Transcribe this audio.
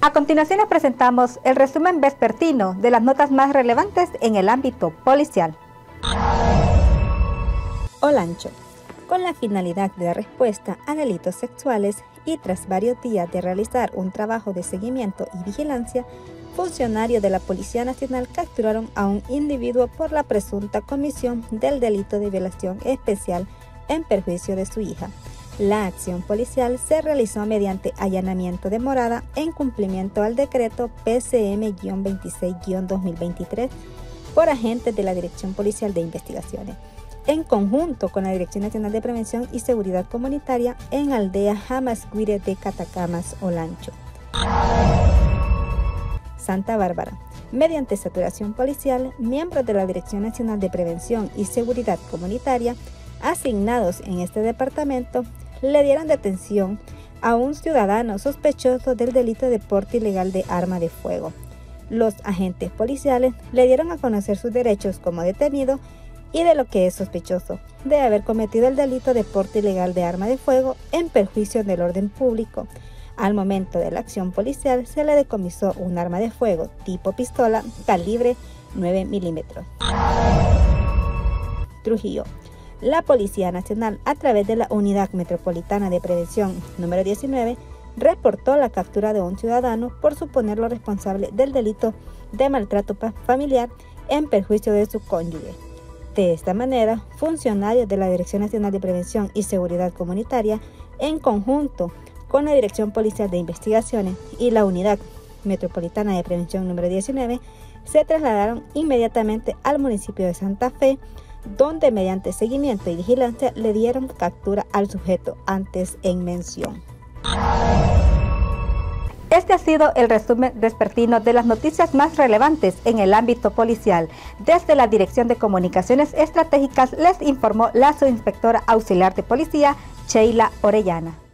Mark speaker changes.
Speaker 1: A continuación les presentamos el resumen vespertino de las notas más relevantes en el ámbito policial. Olancho. Con la finalidad de dar respuesta a delitos sexuales y tras varios días de realizar un trabajo de seguimiento y vigilancia, funcionarios de la Policía Nacional capturaron a un individuo por la presunta comisión del delito de violación especial en perjuicio de su hija. La acción policial se realizó mediante allanamiento de morada en cumplimiento al decreto PCM-26-2023 por agentes de la Dirección Policial de Investigaciones, en conjunto con la Dirección Nacional de Prevención y Seguridad Comunitaria en aldea Jamasguire de Catacamas, Olancho. Santa Bárbara. Mediante saturación policial, miembros de la Dirección Nacional de Prevención y Seguridad Comunitaria asignados en este departamento le dieron detención a un ciudadano sospechoso del delito de porte ilegal de arma de fuego. Los agentes policiales le dieron a conocer sus derechos como detenido y de lo que es sospechoso, de haber cometido el delito de porte ilegal de arma de fuego en perjuicio del orden público. Al momento de la acción policial se le decomisó un arma de fuego tipo pistola calibre 9 milímetros. Trujillo la Policía Nacional, a través de la Unidad Metropolitana de Prevención número 19, reportó la captura de un ciudadano por suponerlo responsable del delito de maltrato familiar en perjuicio de su cónyuge. De esta manera, funcionarios de la Dirección Nacional de Prevención y Seguridad Comunitaria, en conjunto con la Dirección Policial de Investigaciones y la Unidad Metropolitana de Prevención número 19, se trasladaron inmediatamente al municipio de Santa Fe, donde mediante seguimiento y vigilancia le dieron captura al sujeto antes en mención. Este ha sido el resumen despertino de las noticias más relevantes en el ámbito policial. Desde la Dirección de Comunicaciones Estratégicas les informó la subinspectora auxiliar de policía, Sheila Orellana.